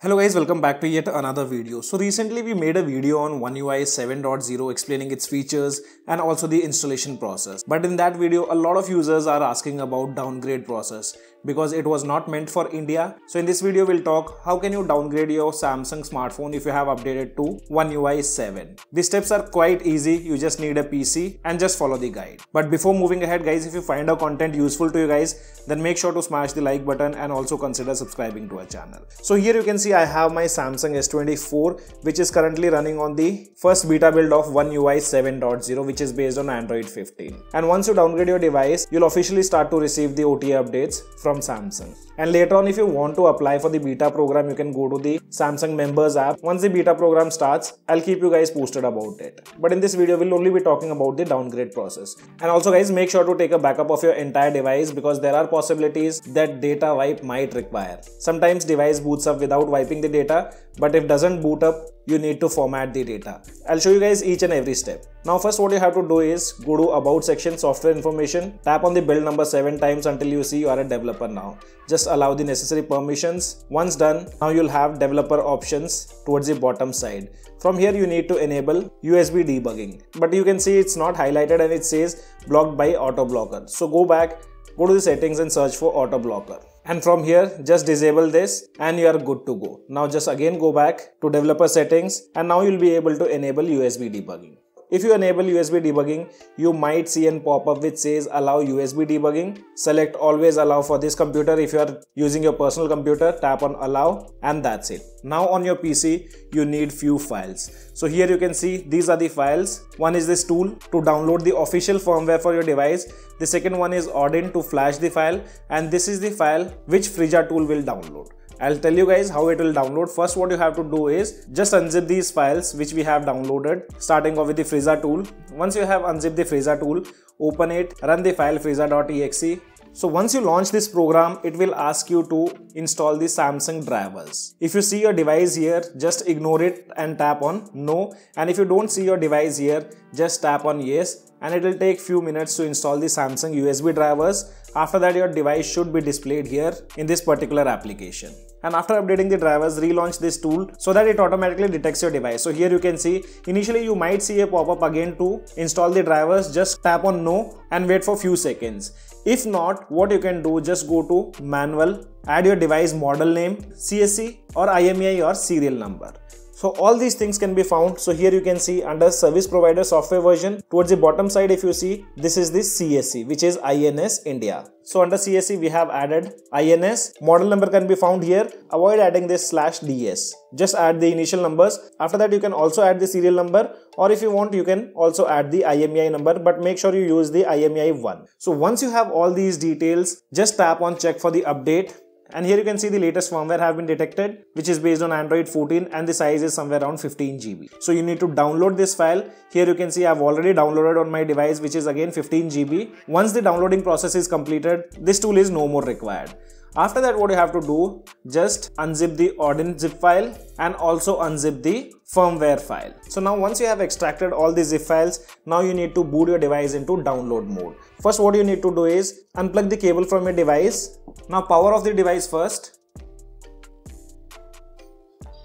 Hello guys, welcome back to yet another video. So recently we made a video on One UI 7.0 explaining its features and also the installation process. But in that video, a lot of users are asking about downgrade process because it was not meant for India. So in this video, we'll talk how can you downgrade your Samsung smartphone if you have updated to One UI 7. The steps are quite easy. You just need a PC and just follow the guide. But before moving ahead guys, if you find our content useful to you guys, then make sure to smash the like button and also consider subscribing to our channel. So here you can see I have my Samsung S24 which is currently running on the first beta build of One UI 7.0 which is based on Android 15. And once you downgrade your device, you'll officially start to receive the OTA updates from Samsung. And later on if you want to apply for the beta program, you can go to the Samsung members app. Once the beta program starts, I'll keep you guys posted about it. But in this video, we'll only be talking about the downgrade process. And also guys, make sure to take a backup of your entire device because there are possibilities that data wipe might require. Sometimes device boots up without wiping the data, but if doesn't boot up, you need to format the data. I'll show you guys each and every step. Now first what you have to do is go to about section software information, tap on the build number 7 times until you see you are a developer now. Just allow the necessary permissions. Once done, now you'll have developer options towards the bottom side. From here you need to enable USB debugging. But you can see it's not highlighted and it says blocked by auto blocker. So go back, go to the settings and search for auto blocker and from here just disable this and you are good to go. Now just again go back to developer settings and now you'll be able to enable USB debugging. If you enable USB debugging, you might see a pop-up which says allow USB debugging. Select always allow for this computer. If you are using your personal computer, tap on allow and that's it. Now on your PC, you need few files. So here you can see these are the files. One is this tool to download the official firmware for your device. The second one is Odin to flash the file and this is the file which Frija tool will download. I'll tell you guys how it will download. First what you have to do is just unzip these files which we have downloaded starting off with the Frija tool. Once you have unzipped the Frija tool, open it, run the file frija.exe so once you launch this program, it will ask you to install the Samsung drivers. If you see your device here, just ignore it and tap on no. And if you don't see your device here, just tap on yes. And it will take few minutes to install the Samsung USB drivers. After that, your device should be displayed here in this particular application. And after updating the drivers relaunch this tool so that it automatically detects your device. So here you can see initially you might see a pop-up again to install the drivers. Just tap on no and wait for few seconds. If not what you can do just go to manual add your device model name csc or imei or serial number so all these things can be found. So here you can see under service provider software version towards the bottom side if you see this is the CSC which is INS India. So under CSC we have added INS. Model number can be found here. Avoid adding this slash DS. Just add the initial numbers. After that you can also add the serial number or if you want you can also add the IMEI number but make sure you use the IMEI 1. So once you have all these details just tap on check for the update and here you can see the latest firmware have been detected which is based on Android 14 and the size is somewhere around 15 GB. So you need to download this file. Here you can see I've already downloaded on my device which is again 15 GB. Once the downloading process is completed, this tool is no more required. After that what you have to do, just unzip the Odin zip file and also unzip the firmware file. So now once you have extracted all the zip files, now you need to boot your device into download mode. First what you need to do is unplug the cable from your device. Now power off the device first.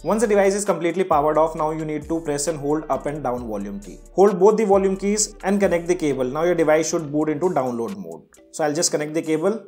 Once the device is completely powered off, now you need to press and hold up and down volume key. Hold both the volume keys and connect the cable. Now your device should boot into download mode. So I'll just connect the cable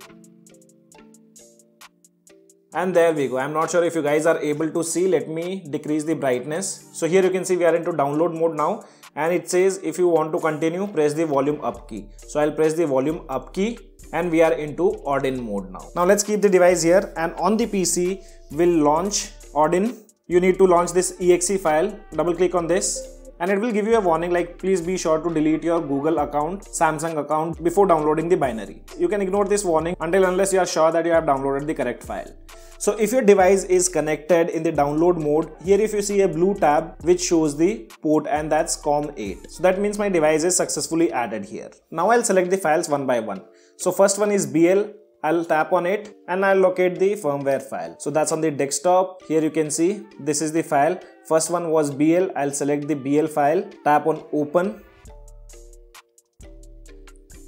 and there we go. I'm not sure if you guys are able to see. Let me decrease the brightness. So here you can see we are into download mode now. And it says if you want to continue press the volume up key. So i'll press the volume up key and we are into Odin mode now. Now let's keep the device here. And on the pc we'll launch Odin. You need to launch this exe file. Double click on this and it will give you a warning like please be sure to delete your Google account, Samsung account before downloading the binary. You can ignore this warning until unless you are sure that you have downloaded the correct file. So if your device is connected in the download mode, here if you see a blue tab which shows the port and that's COM8. So that means my device is successfully added here. Now I'll select the files one by one. So first one is BL, I'll tap on it and I'll locate the firmware file. So that's on the desktop. Here you can see this is the file. First one was BL. I'll select the BL file, tap on open.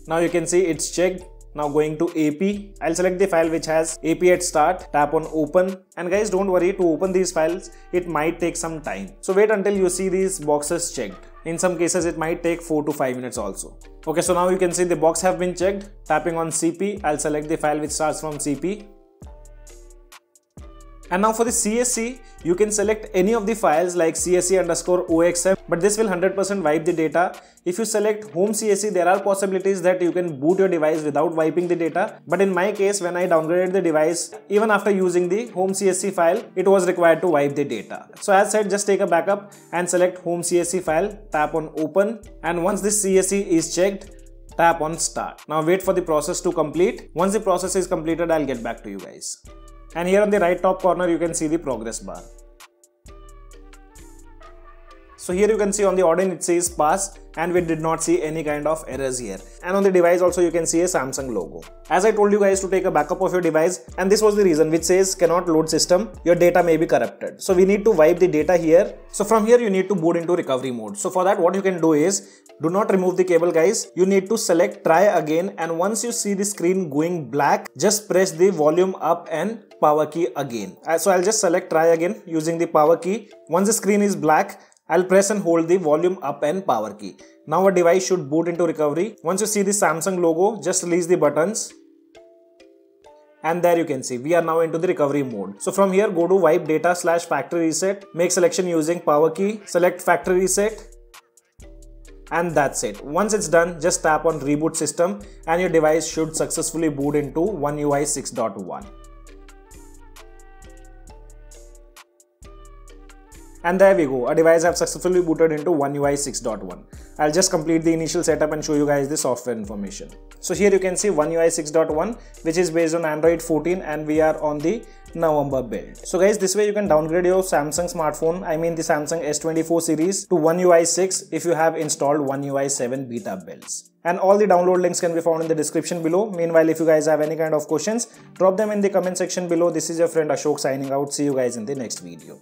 Now you can see it's checked Now going to AP, I'll select the file which has AP at start, tap on open and guys don't worry to open these files, it might take some time. So wait until you see these boxes checked. In some cases it might take 4 to 5 minutes also. Okay so now you can see the box have been checked. Tapping on CP, I'll select the file which starts from CP and now for the CSC, you can select any of the files like CSC underscore OXM, but this will 100% wipe the data. If you select home CSC, there are possibilities that you can boot your device without wiping the data. But in my case, when I downgraded the device, even after using the home CSC file, it was required to wipe the data. So as said, just take a backup and select home CSC file, tap on open. And once this CSC is checked, tap on start. Now wait for the process to complete. Once the process is completed, I'll get back to you guys and here on the right top corner you can see the progress bar. So here you can see on the Odin it says pass and we did not see any kind of errors here. And on the device also you can see a Samsung logo. As I told you guys to take a backup of your device and this was the reason which says cannot load system, your data may be corrupted. So we need to wipe the data here. So from here you need to boot into recovery mode. So for that what you can do is do not remove the cable guys. You need to select try again and once you see the screen going black, just press the volume up and power key again. Uh, so I'll just select try again using the power key. Once the screen is black, I'll press and hold the volume up and power key. Now our device should boot into recovery. Once you see the Samsung logo, just release the buttons. And there you can see, we are now into the recovery mode. So from here, go to wipe data slash factory reset, make selection using power key, select factory reset, and that's it. Once it's done, just tap on reboot system and your device should successfully boot into One UI 6.1. And there we go, a device I've successfully booted into One UI 6.1. I'll just complete the initial setup and show you guys the software information. So here you can see One UI 6.1 which is based on Android 14 and we are on the November build. So guys this way you can downgrade your Samsung smartphone I mean the Samsung S24 series to One UI 6 if you have installed One UI 7 beta builds. And all the download links can be found in the description below. Meanwhile if you guys have any kind of questions drop them in the comment section below. This is your friend Ashok signing out. See you guys in the next video.